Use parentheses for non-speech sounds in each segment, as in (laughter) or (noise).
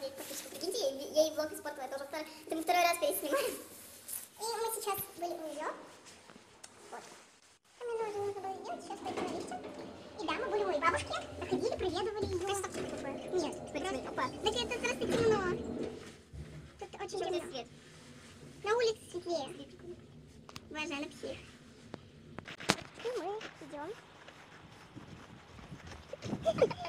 9 подписчиков. Прикиньте, я, я ей влог испортила, это уже второй, это мы второй раз переснимаем. И мы сейчас были у нее. Вот. А мне нужно, нужно было сделать, сейчас пойдем на лифте. И да, мы были у моей бабушки, ходили, проведывали ее. Ты что такое? Нет, просто, опа. Так это просто темно. Тут очень темно. свет? На улице светлее. Боже, она псих. И мы идем. (laughs)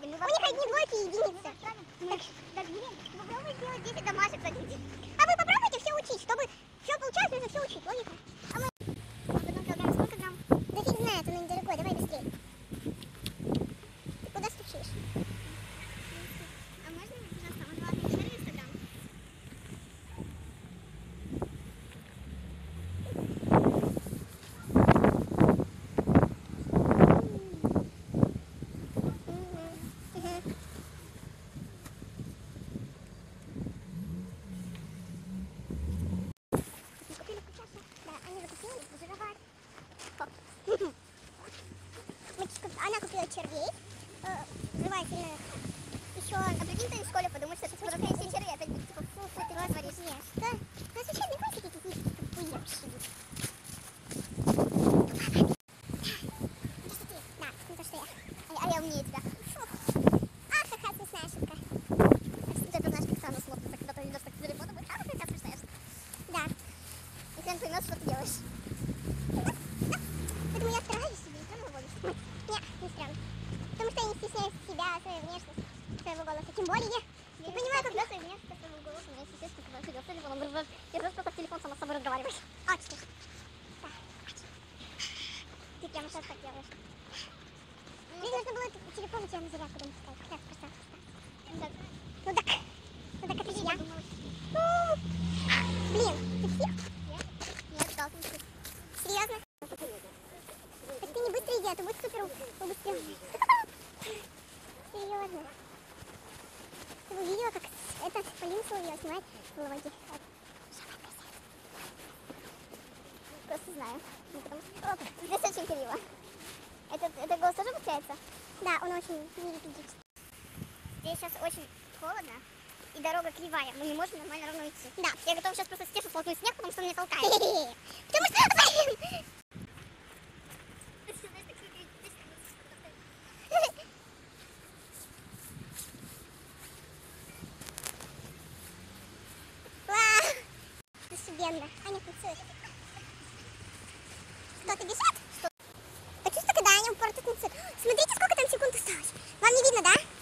у них, одни двойки и единицы. Так, попробуй сделать 10 домашек за день. А вы попробуйте все учить, чтобы все получалось, нужно все учить. Логика. Она купила червей. Э, Жевательных. Еще, а прикинь, ты в школе подумаешь, что сейчас будут все черви, опять будет типа, фу, фу, ты вас говоришь. Нет, да. Ну, случайно, знаете, какие тупые тупые вообще. Это что ты? Да, не то, что я. А, я- а я умнее тебя. Фу. Ах, какая смешная ошибка. Это знаешь, как странно смотрится, когда ты идешь так в телефон, думаешь, а, какая смешная ошибка. Да. И хрен поймет, что ты делаешь. Поэтому я стараюсь себе, странно голос. Нет, не странно. Потому что я не стесняюсь себя, своей внешности, своего голоса. Тем более, я понимаю, когда своей внешности, своего голоса, у меня есть естественно, когда ты идешь с телефоном, говоришь, я просто в телефон сама с собой разговариваешь. Очень. Да, очень. Прямо сейчас так делаешь. Мне нужно было телефон у тебя на зарядку дома ставить. Так, просто, просто. Ну так, ну так это же я. Ну, Блин, ты псих? Нет, сталкиваюсь. Серьезно? Так ты не быстро иди, а то будет супер убыстрен. Серьезно. Ты бы видела, как этот Полина Соловьева снимает влоги? Просто знаю. Ну, потому что... Оп, здесь очень криво. Это, это голос тоже получается? Да, он очень великий. Здесь сейчас очень холодно и дорога кривая. Мы не можем нормально ровно идти. Да. Я готова сейчас просто с Тешей столкнуть снег, потому что он меня толкает. (laughs) Потому что... (laughs) Офигенно. (laughs) Аня танцует. Кто-то бежит? Что? Так чувство, когда Аня упорно танцует. Смотрите, сколько там секунд осталось. Вам не видно, да?